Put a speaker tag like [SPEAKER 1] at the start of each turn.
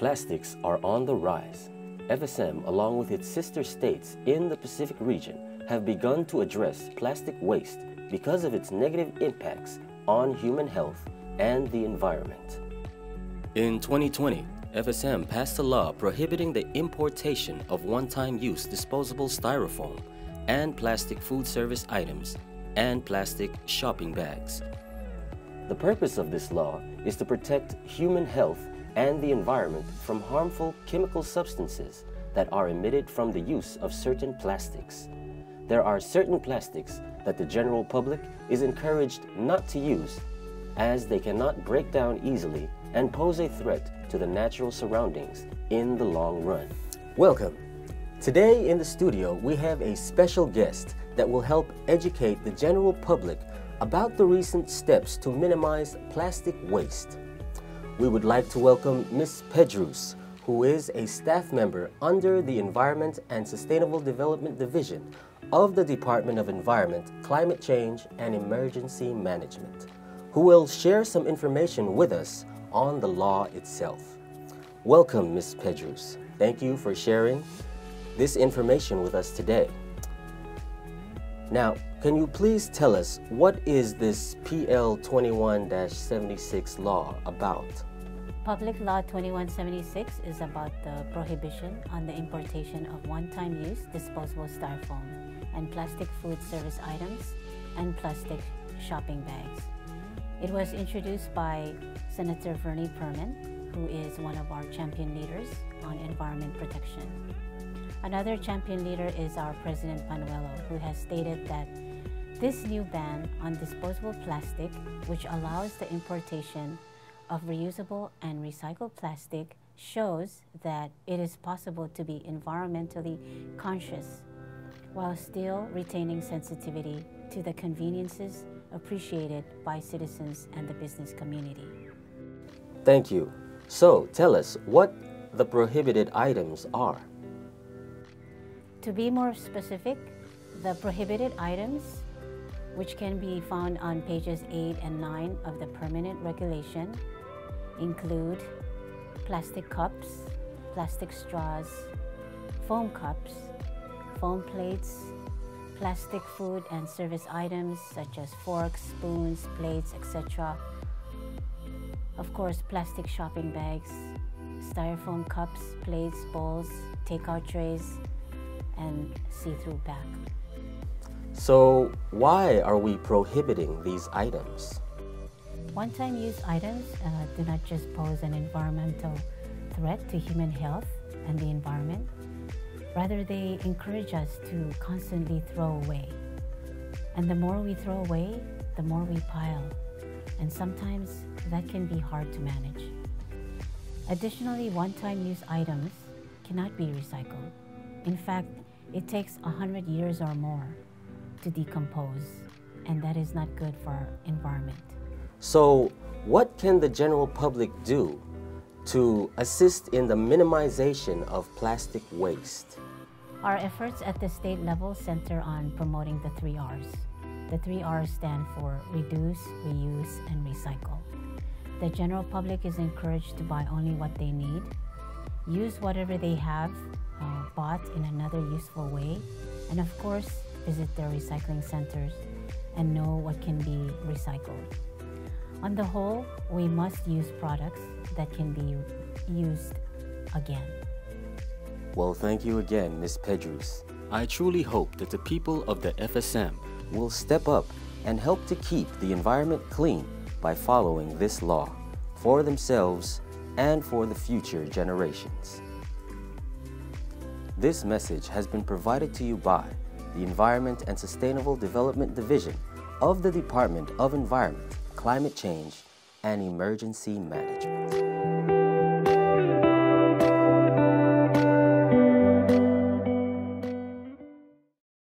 [SPEAKER 1] Plastics are on the rise. FSM, along with its sister states in the Pacific region, have begun to address plastic waste because of its negative impacts on human health and the environment. In 2020, FSM passed a law prohibiting the importation of one-time use disposable styrofoam and plastic food service items and plastic shopping bags. The purpose of this law is to protect human health and the environment from harmful chemical substances that are emitted from the use of certain plastics. There are certain plastics that the general public is encouraged not to use as they cannot break down easily and pose a threat to the natural surroundings in the long run. Welcome. Today in the studio, we have a special guest that will help educate the general public about the recent steps to minimize plastic waste we would like to welcome Ms. Pedrus, who is a staff member under the Environment and Sustainable Development Division of the Department of Environment, Climate Change, and Emergency Management, who will share some information with us on the law itself. Welcome, Ms. Pedrus. Thank you for sharing this information with us today. Now, can you please tell us what is this PL 21-76 law about?
[SPEAKER 2] Public Law 2176 is about the prohibition on the importation of one-time use disposable styrofoam and plastic food service items and plastic shopping bags. It was introduced by Senator Ferny Perman, who is one of our champion leaders on environment protection. Another champion leader is our President Panuelo, who has stated that this new ban on disposable plastic, which allows the importation of reusable and recycled plastic shows that it is possible to be environmentally conscious while still retaining sensitivity to the conveniences appreciated by citizens and the business community.
[SPEAKER 1] Thank you. So tell us what the prohibited items are.
[SPEAKER 2] To be more specific, the prohibited items, which can be found on pages 8 and 9 of the permanent regulation, include plastic cups, plastic straws, foam cups, foam plates, plastic food and service items such as forks, spoons, plates, etc. Of course, plastic shopping bags, styrofoam cups, plates, bowls, takeout trays, and see-through back.
[SPEAKER 1] So why are we prohibiting these items?
[SPEAKER 2] One-time use items uh, do not just pose an environmental threat to human health and the environment. Rather, they encourage us to constantly throw away. And the more we throw away, the more we pile. And sometimes that can be hard to manage. Additionally, one-time use items cannot be recycled. In fact, it takes 100 years or more to decompose, and that is not good for our environment.
[SPEAKER 1] So, what can the general public do to assist in the minimization of plastic waste?
[SPEAKER 2] Our efforts at the state level center on promoting the three R's. The three R's stand for reduce, reuse, and recycle. The general public is encouraged to buy only what they need, use whatever they have uh, bought in another useful way, and of course, visit their recycling centers and know what can be recycled. On the whole, we must use products that can be used again.
[SPEAKER 1] Well, thank you again, Ms. Pedrus. I truly hope that the people of the FSM will step up and help to keep the environment clean by following this law for themselves and for the future generations. This message has been provided to you by the Environment and Sustainable Development Division of the Department of Environment climate change, and emergency management.